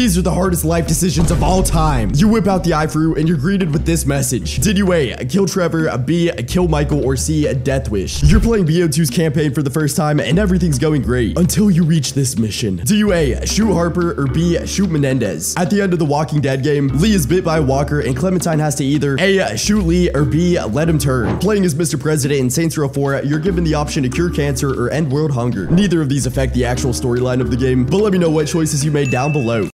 These are the hardest life decisions of all time. You whip out the iFruit and you're greeted with this message. Did you A, kill Trevor, B, kill Michael, or C, death wish? You're playing BO2's campaign for the first time and everything's going great until you reach this mission. Do you A, shoot Harper, or B, shoot Menendez? At the end of the Walking Dead game, Lee is bit by a walker and Clementine has to either A, shoot Lee, or B, let him turn. Playing as Mr. President in Saints Row 4, you're given the option to cure cancer or end world hunger. Neither of these affect the actual storyline of the game, but let me know what choices you made down below.